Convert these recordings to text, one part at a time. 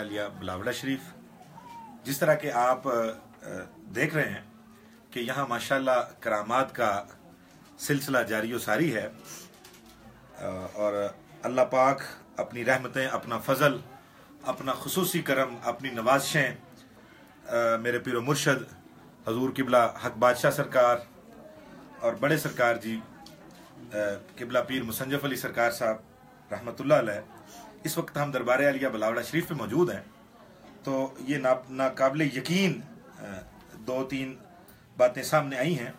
علیہ بلاوڑا شریف۔ جس طرح کہ آپ دیکھ رہے ہیں کہ یہاں ماشاءاللہ کرامات کا سلسلہ جاری و ساری ہے اور اللہ پاک اپنی رحمتیں، اپنا فضل، اپنا خصوصی کرم، اپنی نوازشیں میرے پیر و مرشد، حضور قبلہ حق بادشاہ سرکار اور بڑے سرکار جی قبلہ پیر مسنجف علی سرکار صاحب رحمۃ اللہ علیہ اس وقت ہم دربار علیہ بلاوڑا شریف پہ موجود ہیں، تو یہ ناقابل یقین دو تین باتیں سامنے آئی ہیں،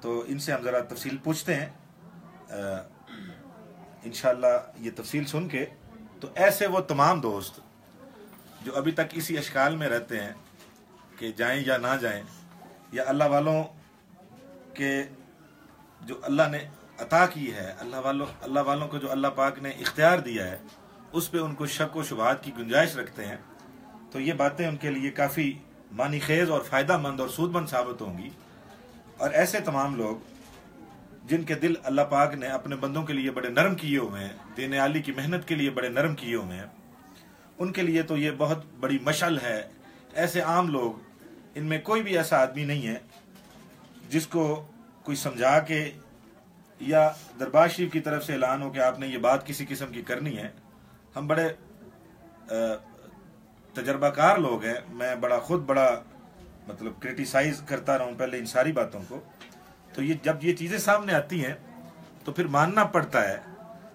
تو ان سے ہم ذرا تفصیل پوچھتے ہیں۔ انشاءاللہ یہ تفصیل سن کے، تو ایسے وہ تمام دوست جو ابھی تک اسی اشکال میں رہتے ہیں کہ جائیں یا نہ جائیں، یا اللہ والوں کے جو اللہ نے عطا کی ہے، اللہ والوں اللہ والوں کو جو اللہ پاک نے اختیار دیا ہے اس پہ ان کو شک و شبہات کی گنجائش رکھتے ہیں، تو یہ باتیں ان کے لیے کافی معنی خیز اور فائدہ مند اور سود مند ثابت ہوں گی۔ اور ایسے تمام لوگ جن کے دل اللہ پاک نے اپنے بندوں کے لیے بڑے نرم کیے ہوئے ہیں، دین علی کی محنت کے لیے بڑے نرم کیے ہوئے ہیں، ان کے لیے تو یہ بہت بڑی مشل ہے۔ ایسے عام لوگ، ان میں کوئی بھی ایسا آدمی نہیں ہے جس کو کوئی سمجھا کے یا دربار شریف کی طرف سے اعلان ہو کہ آپ نے یہ بات کسی قسم کی کرنی ہے۔ ہم بڑے تجربہ کار لوگ ہیں۔ میں بڑا خود بڑا مطلب کریٹیسائز کرتا رہا ہوں پہلے ان ساری باتوں کو۔ تو یہ جب یہ چیزیں سامنے آتی ہیں تو پھر ماننا پڑتا ہے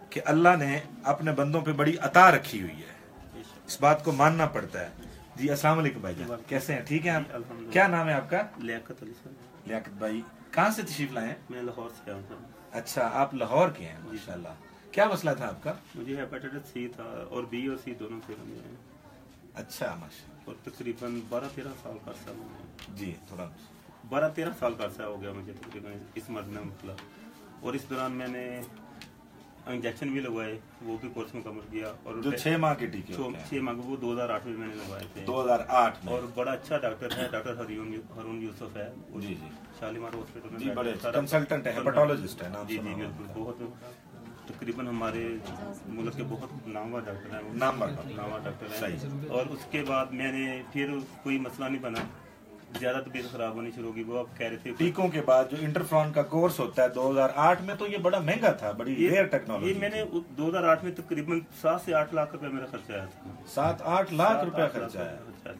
کہ اللہ نے اپنے بندوں پہ بڑی عطا رکھی ہوئی ہے۔ اس بات کو ماننا پڑتا ہے۔ جی السلام علیکم بھائی جان۔ کیسے ہیں؟ ٹھیک ہیں کیا نام ہے آپ کا؟ لیاقت علی لیاقت بھائی کہاں سے تشریف لائے ہیں؟ میں لاہور سے اچھا آپ لاہور کے ہیں ماشاء اللہ کیا مسئلہ تھا آپ کا؟ مجھے ہیپیٹائٹس سی تھا اور بی اور سی دونوں سے اچھا ماشاء اور تقریباً بارہ تیرہ سال کا عرصہ میں جی تھوڑا بارہ تیرہ سال کا عرصہ ہو گیا مجھے تقریباً اس مرض میں مطلب اور اس دوران میں نے انجیکشن بھی لگوائے وہ بھی کورس مکمل کیا۔ اور جو چھ ماہ کے ٹیکے چھ ماہ وہ دو ہزار آٹھ میں میں نے لگوائے تھے۔ دو ہزار آٹھ اور بڑا اچھا ڈاکٹر ہے ڈاکٹر ہرون یوسف ہے۔ جی جی۔ شالیمار ہاسپٹل جی بڑے کنسلٹنٹ ہے ہیپاٹالوجسٹ ہے جی جی بالکل بہت تقریباً ہمارے ملک کے بہت نامور ڈاکٹر ہیں نامور نامور ڈاکٹر ہیں۔ اور اس کے بعد میں نے پھر کوئی مسئلہ نہیں بنا زیادہ طبیعت خراب ہونی شروع ہوگی وہ آپ کہہ رہے تھے۔ ٹیکوں کے بعد جو انٹرفرون کا کورس ہوتا ہے دو ہزار آٹھ میں تو یہ بڑا مہنگا تھا بڑی ریئر ٹیکنالوجی یہ میں نے دو ہزار آٹھ میں تقریباً سات سے آٹھ لاکھ روپے میرا خرچہ آیا تھا۔ سات آٹھ لاکھ روپے خرچہ آیا۔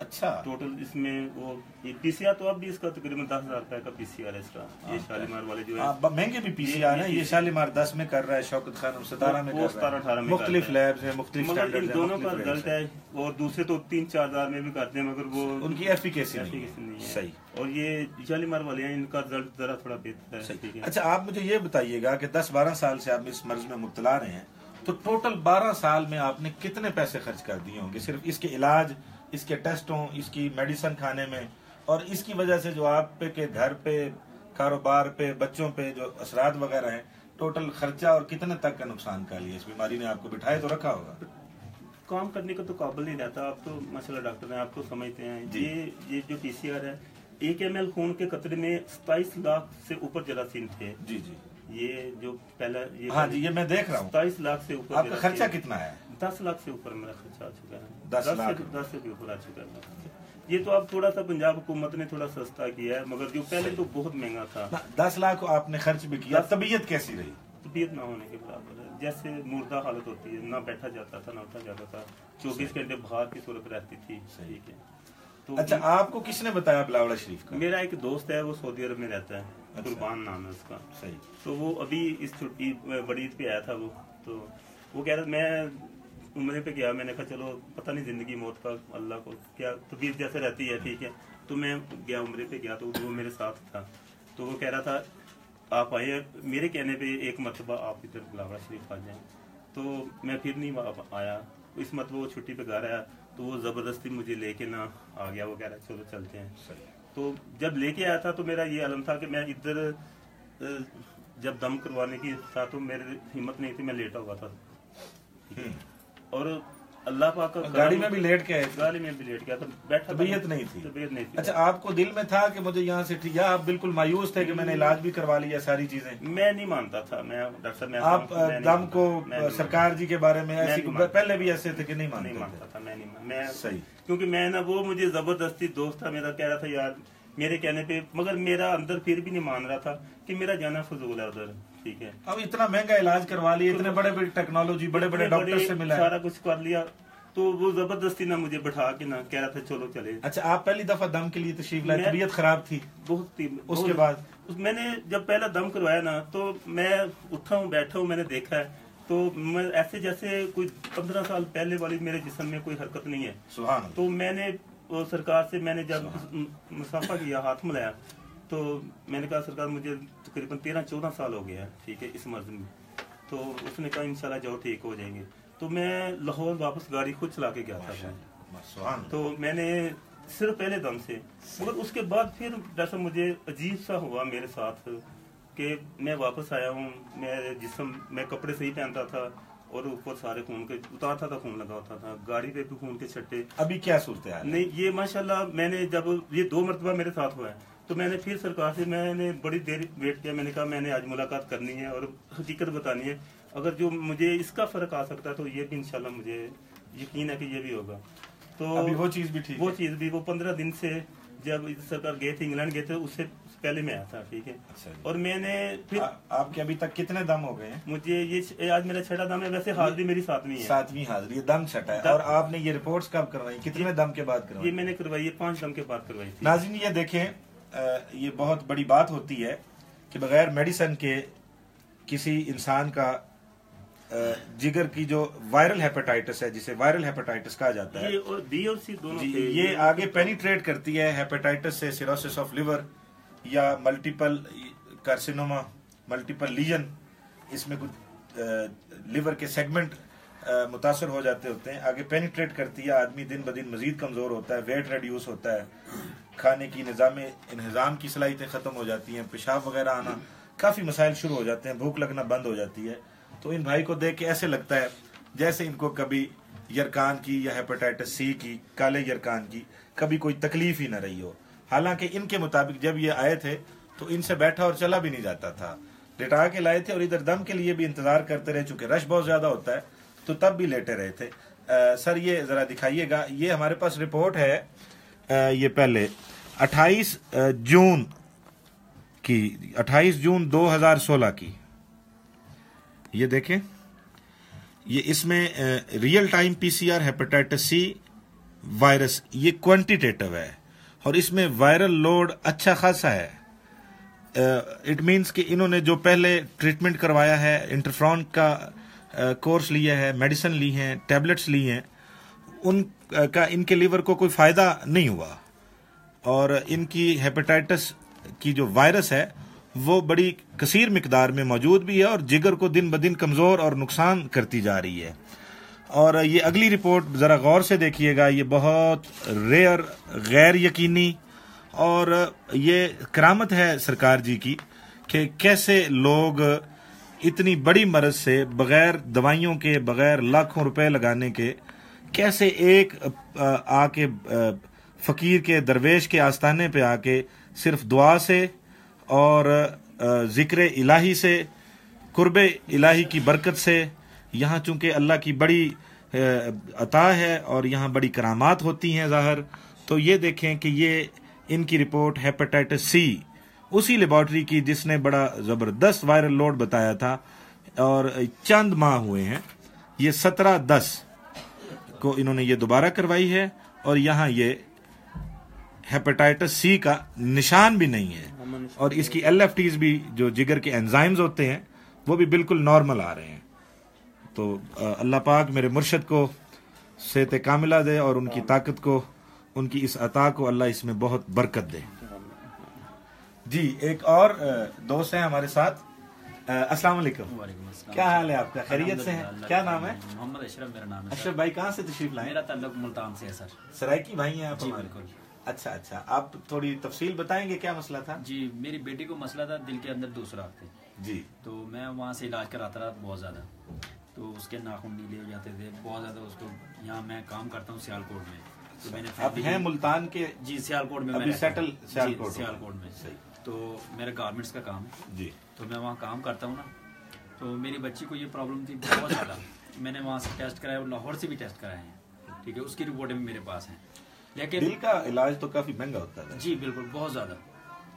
اچھا۔ ٹوٹل اس میں وہ پی سی آر تو اب بھی اس کا تقریباً دس ہزار روپے کا پی سی آر اس کا۔ یہ شالیمار والے جو ہے۔ مہنگے بھی پی سی آر ہیں۔ یہ شالیمار دس میں کر رہا ہے شوکت خان ستارہ میں کر رہا ہے۔ مختلف لیبز ہیں مختلف مگر ان دونوں کا رزلٹ ہے اور دوسرے تو تین چار ہزار میں بھی کرتے ہیں مگر وہ ان کی ایفیکیسی نہیں ہے۔ صحیح۔ اور یہ شالیمار والے ہیں ان کا رزلٹ ذرا تھوڑا بہتر ہے۔ اچھا آپ مجھے یہ بتائیے گا کہ دس بارہ سال سے آپ اس مرض میں مبتلا رہے ہیں تو ٹوٹل بارہ سال میں آپ نے کتنے پیسے خرچ کر دیے ہوں گے؟ صرف اس کے علاج اس کے ٹیسٹوں اس کی میڈیسن کھانے میں اور اس کی وجہ سے جو آپ پہ کے گھر پہ کاروبار پہ بچوں پہ جو اثرات وغیرہ ہیں ٹوٹل خرچہ اور کتنے تک کا نقصان کا لیا؟ اس بیماری نے آپ کو بٹھائے تو رکھا ہوگا۔ کام کرنے کا تو قابل نہیں رہتا آپ تو اللہ ڈاکٹر ہیں آپ تو سمجھتے ہیں۔ یہ یہ جو پی سی آر ہے ایک ایم ایل خون کے قطرے میں ستائیس لاکھ سے اوپر جراثیم تھے۔ جی جی۔ یہ جو پہلا ہاں جی یہ میں دیکھ رہا ہوں۔ ستائیس لاکھ سے اوپر آپ کا خرچہ کتنا ہے؟ دس لاکھ سے اوپر میرا خرچہ آ چکا ہے۔ دس لاکھ۔ دس سے بھی اوپر آ چکا ہے۔ یہ تو اب تھوڑا سا پنجاب حکومت نے تھوڑا سستا کیا ہے مگر جو پہلے تو بہت مہنگا تھا۔ دس لاکھ آپ نے خرچ بھی کیا۔ طبیعت کیسی رہی؟ طبیعت نہ ہونے کے برابر ہے۔ جیسے مردہ حالت ہوتی ہے نہ بیٹھا جاتا تھا نہ اٹھا جاتا تھا۔ چوبیس گھنٹے باہر کی صورت رہتی تھی۔ صحیح۔ ہے اچھا آپ کو کس نے بتایا بلاوڑا شریف کا؟ میرا ایک دوست ہے وہ سعودی عرب میں رہتا ہے۔ قربان نام ہے اس کا۔ صحیح۔ تو وہ ابھی اس چھٹی بڑی عید پہ آیا تھا وہ۔ تو وہ کہہ رہا میں عمرے پہ گیا میں نے کہا چلو پتہ نہیں زندگی موت کا اللہ کو کیا طبیعت جیسے رہتی ہے ٹھیک ہے۔ تو میں گیا عمرے پہ گیا تو وہ میرے ساتھ تھا۔ تو وہ کہہ رہا تھا آپ آئے میرے کہنے پہ ایک مرتبہ آپ ادھر بلاوڑا شریف آ جائیں۔ تو میں پھر نہیں آیا۔ اس مرتبہ وہ چھٹی پہ گھر آیا تو وہ زبردستی مجھے لے کے نہ آ گیا وہ کہہ رہا چلو چلتے ہیں۔ تو جب لے کے آیا تھا تو میرا یہ علم تھا کہ میں ادھر جب دم کروانے کی تھا تو میرے ہمت نہیں تھی میں لیٹا ہوا تھا۔ اور اللہ پاک کا گاڑی میں بھی لیٹ کے آئے گاڑی میں بھی لیٹ کے بیٹھا طبیعت نہیں تھی۔ طبیعت نہیں تھی۔ اچھا آپ کو دل میں تھا کہ مجھے یہاں سے ٹھیک یا آپ بالکل مایوس تھے کہ میں نے علاج بھی کروا لیا ساری چیزیں؟ میں نہیں مانتا تھا میں ڈاکٹر میں آپ دم کو سرکار جی کے بارے میں پہلے بھی ایسے تھے کہ نہیں مانتا تھا میں نہیں میں صحیح۔ کیونکہ میں نا وہ مجھے زبردستی دوست تھا میرا کہہ رہا تھا یار میرے کہنے پہ مگر میرا اندر پھر بھی نہیں مان رہا تھا کہ میرا جانا فضول ہے ادھر۔ ٹھیک ہے۔ اب اتنا مہنگا علاج کروا لیا اتنے بڑے بڑے ٹیکنالوجی بڑے بڑے ڈاکٹر سے ملا سارا کچھ کر لیا۔ تو وہ زبردستی نہ مجھے بٹھا کے نہ کہہ رہا تھا چلو چلے۔ اچھا آپ پہلی دفعہ دم کے لیے تشریف لائے طبیعت خراب تھی۔ بہت تھی۔ اس کے بعد؟ میں نے جب پہلا دم کروایا نا تو میں اٹھا ہوں بیٹھا ہوں میں نے دیکھا ہے۔ تو میں ایسے جیسے کوئی پندرہ سال پہلے والی میرے جسم میں کوئی حرکت نہیں ہے۔ تو میں نے سرکار سے میں نے جب مسافہ کیا ہاتھ ملایا۔ تو میں نے کہا سرکار مجھے تقریباً تیرہ چودہ سال ہو گیا ہے ٹھیک ہے اس مرض میں۔ تو اس نے کہا انشاءاللہ جاؤ ٹھیک ہو جائیں گے۔ تو میں لاہور واپس گاڑی خود چلا کے گیا تھا۔ تو میں نے صرف پہلے دم سے مگر اس کے بعد پھر جیسا مجھے عجیب سا ہوا میرے ساتھ کہ میں واپس آیا ہوں۔ میں جسم میں کپڑے صحیح پہنتا تھا اور اوپر سارے خون کے اتارتا تھا خون لگا ہوتا تھا۔ گاڑی پہ بھی خون کے چھٹے۔ ابھی کیا صورت نہیں یہ ماشاءاللہ میں نے جب یہ دو مرتبہ میرے ساتھ ہوا ہے۔ تو میں نے پھر سرکار سے میں نے بڑی دیر ویٹ کیا میں نے کہا میں نے آج ملاقات کرنی ہے اور حقیقت بتانی ہے۔ اگر جو مجھے اس کا فرق آ سکتا ہے تو یہ بھی انشاءاللہ مجھے یقین ہے کہ یہ بھی ہوگا۔ تو وہ چیز بھی ٹھیک وہ چیز بھی وہ پندرہ دن سے جب سرکار گئے تھے انگلینڈ گئے تھے اس سے پہلے میں آیا تھا ٹھیک ہے۔ اچھا جی۔ اور میں نے پھر آپ کے ابھی تک کتنے دم ہو گئے مجھے یہ آج میرا چھٹا دم ہے ویسے حاضری میری ساتویں ہے۔ ساتویں حاضری دم چھٹا ہے۔ اور آپ نے یہ رپورٹس کب کروائی کتنے دم کے بعد کروائی یہ میں نے کروائی ہے پانچ دم کے بعد کروائی ناظرین یہ دیکھیں یہ بہت بڑی بات ہوتی ہے کہ بغیر میڈیسن کے کسی انسان کا جگر کی جو وائرل ہیپیٹائٹس ہے جسے وائرل ہیپیٹائٹس کہا جاتا ہے یہ جی، آگے پینیٹریٹ کرتی ہے ہیپیٹائٹس سے سیروسس آف لیور یا ملٹیپل کارسینوما ملٹیپل لیجن اس میں کچھ لیور کے سیگمنٹ متاثر ہو جاتے ہوتے ہیں۔ آگے پینیٹریٹ کرتی ہے آدمی دن بدن مزید کمزور ہوتا ہے ویٹ ریڈیوس ہوتا ہے۔ کھانے کی نظام انہضام کی صلاحیتیں ختم ہو جاتی ہیں، پیشاب وغیرہ آنا کافی مسائل شروع ہو جاتے ہیں، بھوک لگنا بند ہو جاتی ہے۔ تو ان بھائی کو دیکھ کے ایسے لگتا ہے جیسے ان کو کبھی یرکان کی یا ہیپاٹائٹس سی کی، کالے یرکان کی کبھی کوئی تکلیف ہی نہ رہی ہو۔ حالانکہ ان کے مطابق جب یہ آئے تھے تو ان سے بیٹھا اور چلا بھی نہیں جاتا تھا۔ لٹا کے لائے تھے اور ادھر دم کے لیے بھی انتظار کرتے رہے، چونکہ رش بہت زیادہ ہوتا ہے، تو تب بھی لیٹے رہے تھے۔ سر یہ ذرا دکھائیے گا، یہ ہمارے پاس رپورٹ ہے۔ یہ پہلے اٹھائیس جون کی، اٹھائیس جون دو ہزار سولہ کی۔ یہ دیکھیں۔ یہ اس میں real time P C R hepatitis C virus یہ کوانٹیٹیٹو ہے۔ اور اس میں وائرل لوڈ اچھا خاصا ہے۔ اٹ مینس کہ انہوں نے جو پہلے ٹریٹمنٹ کروایا ہے انٹرفرون کا کورس لیا ہے میڈیسن لی ہیں ٹیبلٹس لی ہیں، ان کا، ان کے لیور کو کوئی فائدہ نہیں ہوا۔ اور ان کی ہیپیٹائٹس کی جو وائرس ہے، وہ بڑی کثیر مقدار میں موجود بھی ہے اور جگر کو دن بدن کمزور اور نقصان کرتی جا رہی ہے۔ اور یہ اگلی رپورٹ ذرا غور سے دیکھیے گا، یہ بہت ریئر غیر یقینی اور یہ کرامت ہے سرکار جی کی کہ کیسے لوگ اتنی بڑی مرض سے بغیر دوائیوں کے، بغیر لاکھوں روپے لگانے کے کیسے ایک، آ کے فقیر کے درویش کے آستانے پہ آ کے صرف دعا سے اور ذکر الہی سے، قرب الہی کی برکت سے یہاں چونکہ اللہ کی بڑی عطا ہے اور یہاں بڑی کرامات ہوتی ہیں ظاہر، تو یہ دیکھیں کہ یہ ان کی رپورٹ ہیپٹائٹس سی اسی لیبارٹری کی جس نے بڑا زبردست وائرل لوڈ بتایا تھا اور چند ماہ ہوئے ہیں، یہ سترہ دس کو انہوں نے یہ دوبارہ کروائی ہے اور یہاں یہ ہیپاٹائٹس سی کا نشان بھی نہیں ہے۔ اور اس کی ایل ایف ٹیز بھی جو جگر کے انزائمز ہوتے ہیں وہ بھی بالکل نارمل آ رہے ہیں۔ تو اللہ پاک میرے مرشد کو صحت کاملہ دے اور ان کی طاقت کو ان کی اس عطا کو اللہ اس میں بہت برکت دے۔ جی ایک اور دوست ہیں ہمارے ساتھ۔ السلام علیکم۔ کیا حال ہے آپ کا؟ خیریت سے ہیں؟ کیا نام ہے؟ محمد اشرف میرا نام ہے اشرف بھائی کہاں سے تشریف لائے؟ میرا تعلق ملتان سے ہے سر۔ سرائکی بھائی ہیں آپ جی، بالکل۔ اچھا اچھا۔ آپ تھوڑی تفصیل بتائیں گے کیا مسئلہ تھا؟ جی میری بیٹی کو مسئلہ تھا دل کے اندر دوسرا جی۔ تو میں وہاں سے علاج کراتا رہا بہت زیادہ۔ تو اس کے ناخن نیلے ہو جاتے تھے بہت زیادہ اس کو یہاں میں کام کرتا ہوں سیال کوٹ میں۔ تو میں نے ہیں ملتان کے؟ جی سیال کوٹ میں ابھی سیٹل جی، سیال کوٹ سیال کوٹ میں۔ تو میرے گارمنٹس کا کام ہے۔ جی۔ تو میں وہاں کام کرتا ہوں نا۔ تو میری بچی کو یہ پرابلم تھی بہت زیادہ۔ میں نے وہاں سے ٹیسٹ کرایا لاہور سے بھی ٹیسٹ کرائے ہیں۔ ٹھیک ہے اس کی رپورٹیں بھی میرے پاس ہیں۔ لیکن دل کا علاج تو کافی مہنگا ہوتا ہے۔ جی بالکل بہت زیادہ۔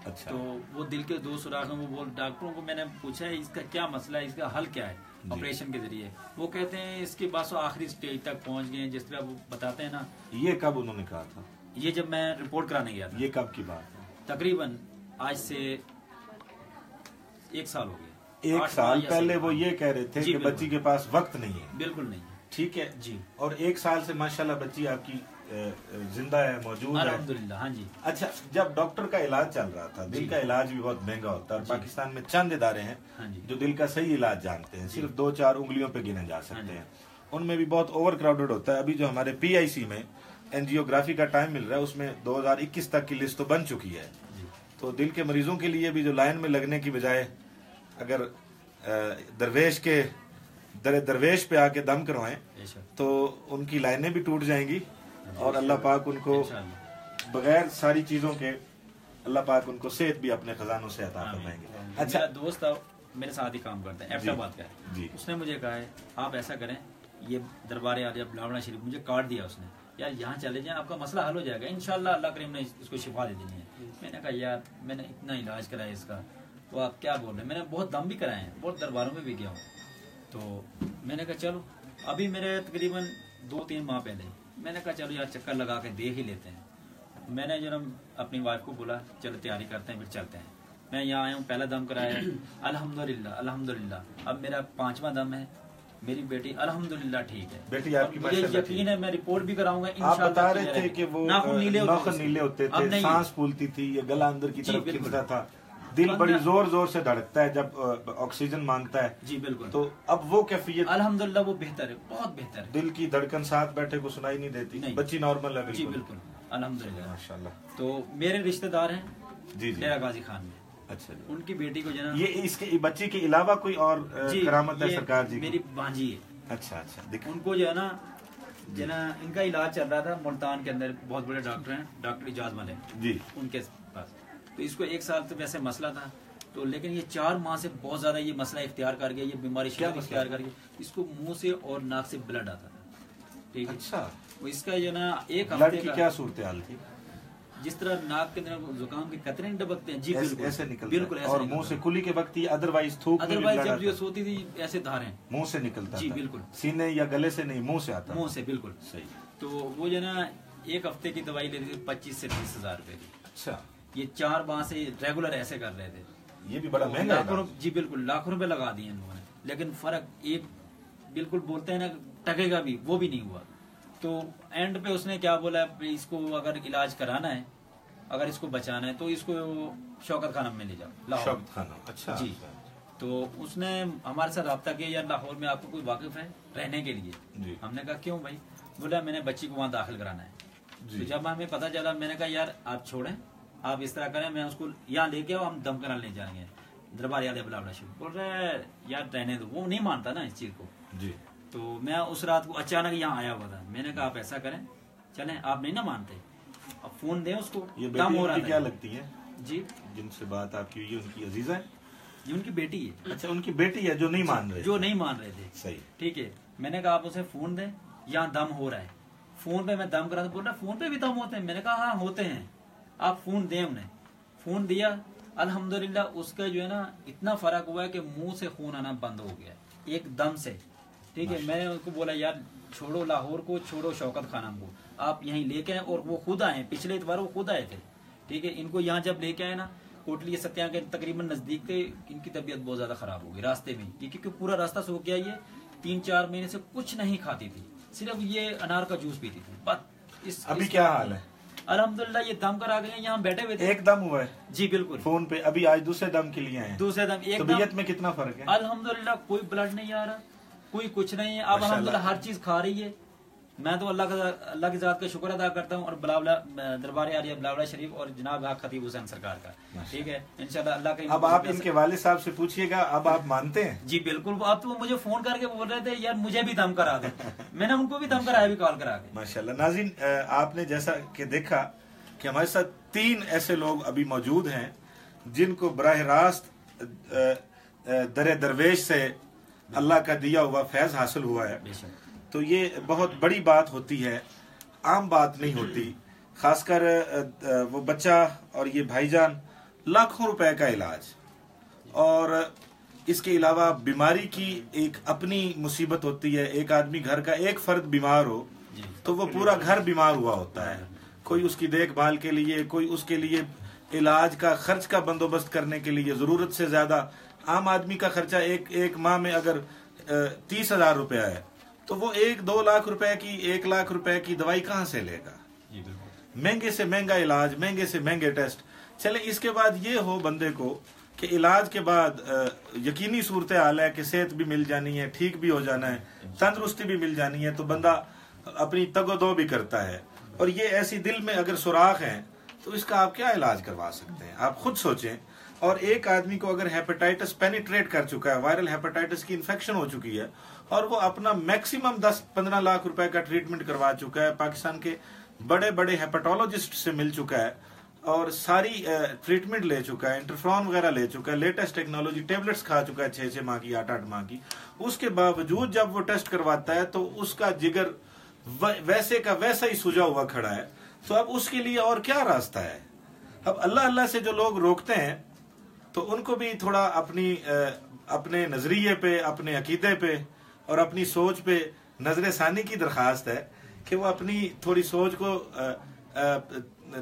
اچھا۔ تو وہ دل کے دو سوراخ ہیں وہ بول ڈاکٹروں کو میں نے پوچھا ہے اس کا کیا مسئلہ ہے اس کا حل کیا ہے جی۔ آپریشن کے ذریعے؟ وہ کہتے ہیں اس کے بعد آخری سٹیج تک پہنچ گئے ہیں جس طرح وہ بتاتے ہیں نا۔ یہ کب انہوں نے کہا تھا؟ یہ جب میں رپورٹ کرانے گیا تھا۔ یہ کب کی بات ہے؟ تقریباً آج سے ایک سال ہو گیا ایک سال پہلے وہ۔ یہ کہہ رہے تھے جی، کہ۔ بچی کے پاس وقت نہیں ہے۔ بالکل نہیں۔ ٹھیک ہے؟ جی۔ اور ایک سال سے ماشاءاللہ بچی آپ کی زندہ ہے موجود ہے۔ الحمدللہ ہاں جی۔ اچھا جب ڈاکٹر کا علاج چل رہا تھا دل جی۔ کا علاج بھی بہت مہنگا ہوتا ہے اور جی۔ پاکستان میں چند ادارے ہیں ہاں جی۔ جو دل کا صحیح علاج جانتے ہیں صرف دو چار انگلیوں پہ گنے جا ہاں سکتے جی۔ ہیں۔ ان میں بھی بہت اوور کراؤڈڈ ہوتا ہے۔ ابھی جو ہمارے پی آئی سی میں اینجیوگرافی کا ٹائم مل رہا ہے اس میں دو ہزار اکیس تک کی لسٹ تو بن چکی ہے۔ جی۔ تو دل کے مریضوں کے لیے بھی جو لائن میں لگنے کی بجائے اگر درویش کے در درویش پہ آ کے دم کروائیں تو ان کی لائنیں بھی ٹوٹ جائیں گی۔ اور اللہ پاک ان کو بغیر ساری چیزوں کے اللہ پاک ان کو صحت بھی اپنے خزانوں سے عطا فرمائیں گے۔ اچھا۔ دوست میرے ساتھ ہی کام کرتا ہے۔ جی۔ ایبٹاباد کا ہے جی۔ اس نے مجھے کہا ہے آپ ایسا کریں یہ دربار عالیہ بلاوڑا شریف مجھے کارڈ دیا اس نے۔ یار یہاں چلے جائیں آپ کا مسئلہ حل ہو جائے گا۔ انشاءاللہ اللہ کریم نے اس کو شفا دے دینی ہے۔ میں نے کہا یار میں نے اتنا علاج کرایا اس کا۔ تو آپ کیا بول رہے ہیں؟ میں نے بہت دم بھی کرائے ہیں بہت درباروں میں بھی گیا ہوں۔ تو میں نے کہا چلو ابھی میرے تقریباً دو تین ماہ پہلے میں نے کہا چلو یار چکر لگا کے دیکھ ہی لیتے ہیں۔ میں نے جو اپنی وائف کو بولا چلو تیاری کرتے ہیں پھر چلتے ہیں۔ میں یہاں آیا ہوں پہلا دم کرایا الحمدللہ الحمدللہ۔ اب میرا پانچواں دم ہے میری بیٹی الحمدللہ ٹھیک ہے۔ بیٹی آپ کی مجھے یقین ہے میں رپورٹ بھی کراؤں گا آپ بتا رہے تھے۔ کہ وہ نیلے ہوتے تھے۔ سانس پھولتی تھی یا گلا اندر کی جی، طرف۔ کھنچتا تھا۔ دل بڑی زور زور سے دھڑکتا ہے جب آکسیجن مانگتا ہے۔ جی بالکل۔ تو اب وہ کیفیت الحمدللہ وہ بہتر ہے بہت بہتر ہے۔ دل کی دھڑکن ساتھ بیٹھے کو سنائی نہیں دیتی۔ بچی نارمل ہے جی بالکل۔ الحمدللہ۔ ماشاءاللہ۔ تو میرے رشتہ دار ہیں جی جی۔ غازی خان۔ میں اچھا جی۔ ان کی بیٹی کو جو ہے نا یہ اس کے بچی کے علاوہ کوئی اور جی کرامت ہے سرکار جی؟ میری بانجی ہے۔ اچھا اچھا۔ ان کو جو ہے نا جو ہے نا ان کا علاج چل رہا تھا ملتان کے اندر بہت بڑے ڈاکٹر ہیں ڈاکٹر اجاز ملک۔ جی۔ ان کے تو اس کو ایک سال تو ویسے مسئلہ تھا۔ تو لیکن یہ چار ماہ سے بہت زیادہ یہ مسئلہ اختیار کر گیا یہ بیماری شدید اختیار کر گیا۔ اس کو منہ سے اور ناک سے بلڈ آتا تھا۔ ٹھیک ہے؟ اچھا۔ اس کا جو نا ایک ہفتے کی کیا صورتحال تھی؟ جس طرح ناک کے اندر زکام کے قطرے ڈبکتے ہیں جی بالکل۔ ایسے نکلتا بالکل اور منہ سے۔ کلی کے وقت ہی ادروائز تھوک ادروائز جب جو۔ سوتی تھی ایسے دھاریں منہ سے نکلتا جی، بالکل۔ سینے یا گلے سے نہیں منہ سے آتا منہ سے بالکل۔ صحیح۔ تو وہ جو نا ایک ہفتے کی دوائی لیتی تھی پچیس سے تیس ہزار روپے کی۔ اچھا۔ یہ چار ماہ سے ریگولر ایسے کر رہے تھے۔ یہ بھی بڑا مہنگا جی بالکل لاکھوں روپے لگا دیے ان لوگوں نے۔ لیکن فرق ایک بالکل بولتے ہیں نا ٹکے گا بھی وہ بھی نہیں ہوا۔ تو اینڈ پہ اس نے کیا بولا اس کو اگر علاج کرانا ہے اگر اس کو بچانا ہے تو اس کو شوکت خانم میں لے جاؤ شبد خانہ اچھا جی۔ تو اس نے ہمارے ساتھ رابطہ کیا یار لاہور میں آپ کو کوئی واقف ہے رہنے کے لیے؟ جی۔ ہم نے کہا کیوں بھائی؟ بولا میں نے بچی کو وہاں داخل کرانا ہے۔ جی۔ تو جب ہمیں پتا چلا میں نے کہا یار آپ چھوڑیں۔ آپ اس طرح کریں میں اس کو یہاں لے کے ہم دم کرا لے جائیں گے۔ دربار یاد بلاوڑا شروع۔ بول رہے یار رہنے دو۔ وہ نہیں مانتا نا اس چیز کو۔ جی۔ تو میں اس رات کو اچانک یہاں آیا ہوا تھا۔ میں نے کہا آپ ایسا کریں۔ چلیں آپ نہیں نا مانتے۔ اب فون دیں اس کو۔ یہ دم ہو رہا کیا لگتی ہے جی۔ جن سے بات آپ کی ہوئی ان کی عزیزہ ہے یہ ان کی بیٹی ہے۔ اچھا ان کی بیٹی ہے جو نہیں مان رہے۔ جو نہیں مان رہے تھے۔ صحیح۔ ٹھیک ہے۔ میں نے کہا آپ اسے فون دیں۔ یہاں دم ہو رہا ہے۔ فون پہ میں دم کرا تو بول رہا فون پہ بھی دم ہوتے ہیں۔ میں نے کہا ہاں ہوتے ہیں۔ آپ فون دیں انہیں۔ فون دیا الحمدللہ اس کا جو ہے نا اتنا فرق ہوا ہے کہ منہ سے خون آنا بند ہو گیا ایک دم سے۔ ٹھیک ہے میں نے ان کو بولا یار چھوڑو لاہور کو چھوڑو شوکت خانم کو۔ آپ یہیں لے کے آئے اور وہ خود آئے پچھلے اتوار وہ خود آئے تھے۔ ٹھیک ہے ان کو یہاں جب لے کے آئے نا کوٹلی ستیا کے تقریباً نزدیک تھے ان کی طبیعت بہت زیادہ خراب ہو گئی راستے میں۔ کیونکہ پورا راستہ سو آئی ہے تین چار مہینے سے کچھ نہیں کھاتی تھی صرف یہ انار کا جوس پیتی تھی۔ بس ابھی کیا حال ہے؟ الحمدللہ یہ دم کرا گئے ہیں، یہاں بیٹھے ہوئے تھے۔ ایک دم ہوا ہے جی بالکل۔ فون پہ ابھی آج دوسرے دم کے لیے ہیں۔ دوسرے دم ایک طبیعت میں کتنا فرق ہے؟ الحمدللہ کوئی بلڈ نہیں آ رہا کوئی کچھ نہیں۔ ہے اب۔ الحمدللہ ہر چیز کھا رہی ہے۔ میں تو اللہ کا اللہ کی ذات کا شکر ادا کرتا ہوں اور بلاولا دربار عالیہ بلاولا شریف اور جناب حق خطیب حسین سرکار کا۔ ٹھیک ہے؟ انشاءاللہ اللہ کا اب آپ ان کے والد صاحب سے پوچھئے گا اب آپ مانتے ہیں؟ جی بالکل۔ اب تو مجھے فون کر کے بول رہے تھے یار مجھے بھی دم کرا دو میں نے ان کو بھی دم کرایا بھی کال کرا کے۔ ماشاءاللہ۔ ناظرین آپ نے جیسا کہ دیکھا کہ ہمارے ساتھ تین ایسے لوگ ابھی موجود ہیں جن کو براہ راست در درویش سے اللہ کا دیا ہوا فیض حاصل ہوا ہے۔ بے شک۔ تو یہ بہت بڑی بات ہوتی ہے عام بات نہیں ہوتی۔ خاص کر وہ بچہ اور یہ بھائی جان لاکھوں روپے کا علاج۔ اور اس کے علاوہ بیماری کی ایک اپنی مصیبت ہوتی ہے ایک آدمی گھر کا ایک فرد بیمار ہو جی تو وہ پورا گھر بیمار ہوا ہوتا ہے۔ کوئی اس کی دیکھ بھال کے لیے کوئی اس کے لیے علاج کا خرچ کا بندوبست کرنے کے لیے ضرورت سے زیادہ عام آدمی کا خرچہ ایک ایک ماہ میں اگر تیس ہزار روپیہ ہے تو وہ ایک دو لاکھ روپے کی ایک لاکھ روپے کی دوائی کہاں سے لے گا؟ جی مہنگے سے مہنگا علاج مہنگے سے مہنگے ٹیسٹ۔ چلے اس کے بعد یہ ہو بندے کو کہ علاج کے بعد یقینی صورتحال ہے کہ صحت بھی مل جانی ہے ٹھیک بھی ہو جانا ہے تندرستی بھی مل جانی ہے تو بندہ اپنی تگ و دو بھی کرتا ہے۔ اور یہ ایسی دل میں اگر سوراخ ہیں تو اس کا آپ کیا علاج کروا سکتے ہیں؟ آپ خود سوچیں۔ اور ایک آدمی کو اگر ہیپاٹائٹس پینیٹریٹ کر چکا ہے، وائرل ہیپاٹائٹس کی انفیکشن ہو چکی ہے، اور وہ اپنا میکسیمم دس پندرہ لاکھ روپے کا ٹریٹمنٹ کروا چکا ہے، پاکستان کے بڑے بڑے ہیپاٹولوجسٹ سے مل چکا ہے اور ساری ٹریٹمنٹ لے چکا ہے انٹرفرون وغیرہ لے چکا ہے، لیٹسٹ ٹیکنالوجی ٹیبلٹس کھا چکا ہے، چھ چھ ماہ کی، آٹھ آٹھ ماہ کی۔ اس کے باوجود جب وہ ٹیسٹ کرواتا ہے تو اس کا جگر ویسے کا ویسا ہی سجا ہوا کھڑا ہے۔ تو اب اس کے لیے اور کیا راستہ ہے؟ اب اللہ اللہ سے جو لوگ روکتے ہیں تو ان کو بھی تھوڑا اپنی اپنے نظریے پہ، اپنے عقیدے پہ اور اپنی سوچ پہ نظر ثانی کی درخواست ہے کہ وہ اپنی تھوڑی سوچ کو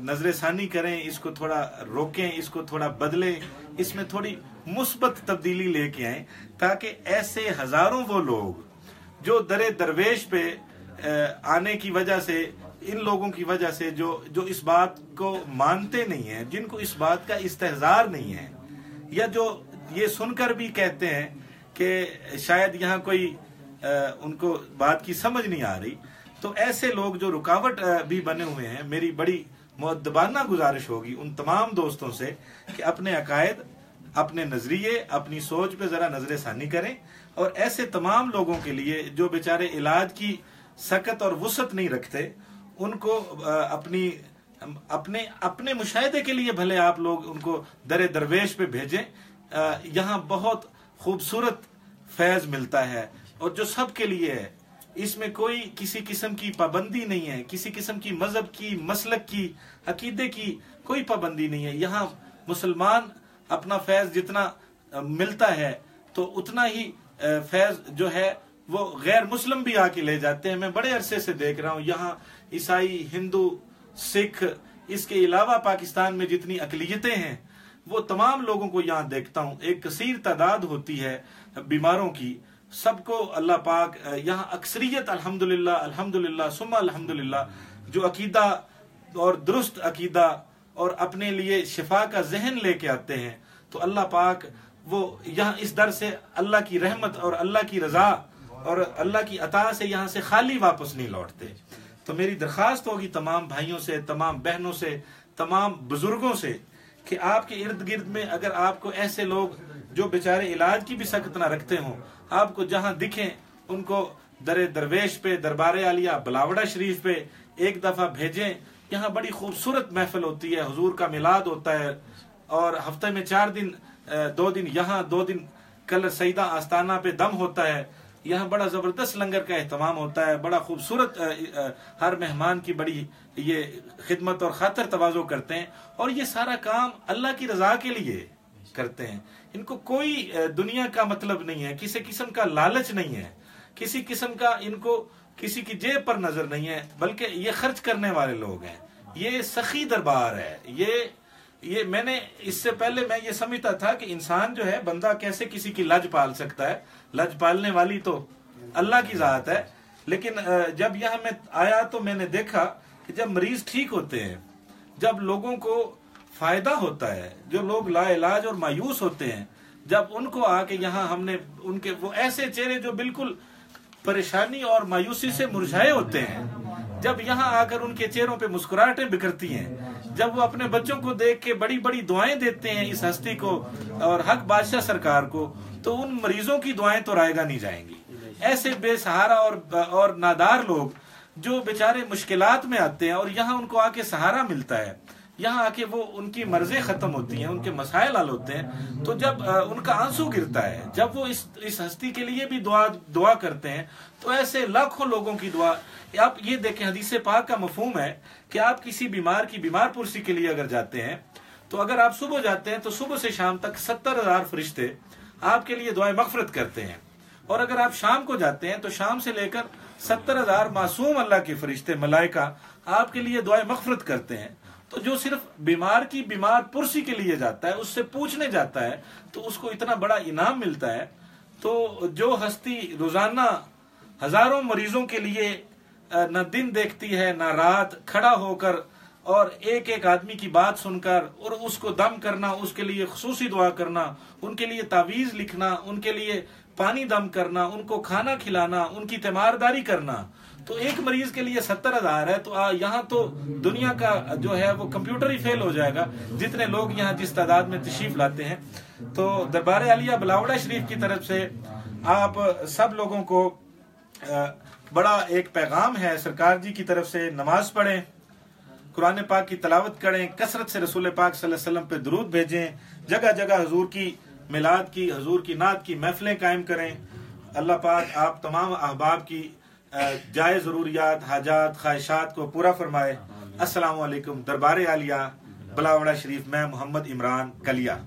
نظر ثانی کریں، اس کو تھوڑا روکیں، اس کو تھوڑا بدلیں، اس میں تھوڑی مثبت تبدیلی لے کے آئیں تاکہ ایسے ہزاروں وہ لوگ جو در درویش پہ آنے کی وجہ سے، ان لوگوں کی وجہ سے جو جو اس بات کو مانتے نہیں ہیں، جن کو اس بات کا استحزار نہیں ہے یا جو یہ سن کر بھی کہتے ہیں کہ شاید یہاں کوئی ان کو بات کی سمجھ نہیں آ رہی۔ تو ایسے لوگ جو رکاوٹ بھی بنے ہوئے ہیں، میری بڑی معدبانہ گزارش ہوگی ان تمام دوستوں سے کہ اپنے عقائد، اپنے نظریے، اپنی سوچ پہ ذرا نظر ثانی کریں۔ اور ایسے تمام لوگوں کے لیے جو بیچارے علاج کی سکت اور وسعت نہیں رکھتے، ان کو اپنی اپنے اپنے مشاہدے کے لیے بھلے آپ لوگ ان کو در درویش پہ بھیجیں۔ یہاں بہت خوبصورت فیض ملتا ہے۔ اور جو سب کے لیے ہے، اس میں کوئی کسی قسم کی پابندی نہیں ہے۔ کسی قسم کی مذہب کی، مسلک کی، عقیدے کی کوئی پابندی نہیں ہے۔ یہاں مسلمان اپنا فیض جتنا ملتا ہے، تو اتنا ہی فیض جو ہے، وہ غیر مسلم بھی آ کے لے جاتے ہیں۔ میں بڑے عرصے سے دیکھ رہا ہوں، یہاں عیسائی، ہندو سکھ، اس کے علاوہ پاکستان میں جتنی اقلیتیں ہیں، وہ تمام لوگوں کو یہاں دیکھتا ہوں۔ ایک کثیر تعداد ہوتی ہے بیماروں کی۔ سب کو اللہ پاک، یہاں اکثریت الحمدللہ الحمدللہ، ثم الحمدللہ، جو عقیدہ اور درست عقیدہ اور اپنے لیے شفا کا ذہن لے کے آتے ہیں، تو اللہ پاک وہ یہاں اس در سے اللہ کی رحمت اور اللہ کی رضا اور اللہ کی عطا سے یہاں سے خالی واپس نہیں لوٹتے۔ تو میری درخواست ہوگی تمام بھائیوں سے، تمام بہنوں سے، تمام بزرگوں سے کہ آپ کے ارد گرد میں اگر آپ کو ایسے لوگ جو بیچارے علاج کی بھی سخت نہ رکھتے ہوں، آپ کو جہاں دکھیں، ان کو در درویش پہ، دربار عالیہ بلاوڑا شریف پہ ایک دفعہ بھیجیں۔ یہاں بڑی خوبصورت محفل ہوتی ہے، حضور کا میلاد ہوتا ہے۔ اور ہفتے میں چار دن دو دن یہاں، دو دن کل سیدہ آستانہ پہ دم ہوتا ہے۔ یہاں بڑا زبردست لنگر کا اہتمام ہوتا ہے، بڑا خوبصورت ہر مہمان کی بڑی یہ خدمت اور خاطر توازو کرتے ہیں اور یہ سارا کام اللہ کی رضا کے لیے کرتے ہیں۔ ان کو کوئی دنیا کا مطلب نہیں ہے، کسی قسم کا لالچ نہیں ہے، کسی قسم کا ان کو کسی کی جیب پر نظر نہیں ہے، بلکہ یہ خرچ کرنے والے لوگ ہیں۔ یہ سخی دربار ہے۔ یہ یہ میں نے اس سے پہلے میں یہ سمجھتا تھا کہ انسان جو ہے، بندہ کیسے کسی کی لج پال سکتا ہے۔ لج پالنے والی تو اللہ کی ذات ہے۔ لیکن جب یہاں میں آیا تو میں نے دیکھا کہ جب مریض ٹھیک ہوتے ہیں، جب لوگوں کو فائدہ ہوتا ہے، جو لوگ لا علاج اور مایوس ہوتے ہیں، جب ان کو آ کے یہاں ہم نے ان کے وہ ایسے چہرے جو بالکل پریشانی اور مایوسی سے مرجھائے ہوتے ہیں۔ جب یہاں آ کر ان کے چہروں پہ مسکراہٹیں بکھرتی ہیں، جب وہ اپنے بچوں کو دیکھ کے بڑی بڑی دعائیں دیتے ہیں اس ہستی کو اور حق بادشاہ سرکار کو، تو ان مریضوں کی دعائیں تو رائے گا نہیں جائیں گی۔ ایسے بے سہارا اور اور نادار لوگ جو بیچارے مشکلات میں آتے ہیں اور یہاں ان کو آ کے سہارا ملتا ہے۔ یہاں آ کے وہ ان کی مرضیں ختم ہوتی ہیں، ان کے مسائل حل ہوتے ہیں۔ تو جب ان کا آنسو گرتا ہے، جب وہ اس اس ہستی کے لیے بھی دعا دعا کرتے ہیں، تو ایسے لاکھوں لوگوں کی دعا۔ آپ یہ دیکھیں، حدیث پاک کا مفہوم ہے کہ آپ کسی بیمار کی بیمار پرسی کے لیے اگر جاتے ہیں، تو اگر آپ صبح جاتے ہیں، تو صبح سے شام تک ستر ہزار فرشتے آپ کے لیے دعائیں مغفرت کرتے ہیں۔ اور اگر آپ شام کو جاتے ہیں، تو شام سے لے کر ستر ہزار معصوم اللہ کے فرشتے، ملائکہ آپ کے لیے دعائیں مغفرت کرتے ہیں۔ تو جو صرف بیمار کی بیمار پرسی کے لیے جاتا ہے، اس سے پوچھنے جاتا ہے، تو اس کو اتنا بڑا انعام ملتا ہے۔ تو جو ہستی روزانہ ہزاروں مریضوں کے لیے نہ دن دیکھتی ہے، نہ رات کھڑا ہو کر اور ایک ایک آدمی کی بات سن کر اور اس کو دم کرنا، اس کے لیے خصوصی دعا کرنا، ان کے لیے تعویز لکھنا، ان کے لیے پانی دم کرنا، ان کو کھانا کھلانا، ان کی تیمارداری کرنا۔ تو ایک مریض کے لیے ستر ہزار ہے، تو یہاں تو دنیا کا جو ہے وہ کمپیوٹر ہی فیل ہو جائے گا۔ جتنے لوگ یہاں جس تعداد میں تشریف لاتے ہیں۔ تو دربار علیہ بلاوڑا شریف کی طرف سے آپ سب لوگوں کو بڑا ایک پیغام ہے۔ سرکار جی کی طرف سے نماز پڑھیں، قرآن پاک کی تلاوت کریں، کثرت سے رسول پاک صلی اللہ علیہ وسلم پہ درود بھیجیں، جگہ جگہ حضور کی میلاد کی حضور کی نعت کی محفلیں قائم کریں۔ اللہ پاک آپ تمام احباب کی جائے ضروریات حاجات خواہشات کو پورا فرمائے۔ السلام علیکم دربار عالیہ بلاوڑا شریف میں محمد عمران کلیا۔